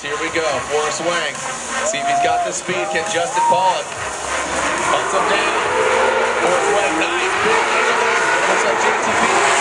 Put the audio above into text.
Here we go. Forrest Wang. See if he's got the speed. Can Justin Pawlak hunts him down? Forrest Wang, nice. Big Looks like JTP